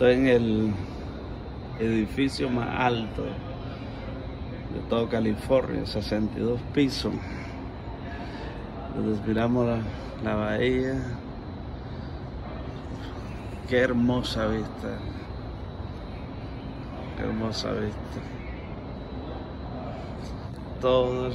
Estoy en el edificio más alto de toda California, 62 pisos. respiramos miramos la, bahía. Qué hermosa vista. Qué hermosa vista. Todos.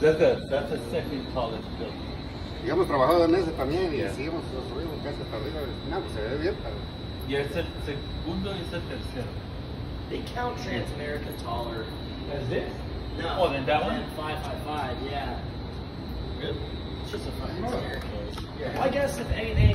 Because that's a, that's a second tallest building. Y hemos trabajado en ese también y así hemos construido casa hasta arriba. No, pues se ve bien. Pero... Y es el segundo y es el tercero. They count Transamerica taller. As this? No. Oh, then that one? 555, yeah. Good. It's just a fucking staircase. Yeah. I guess if anything,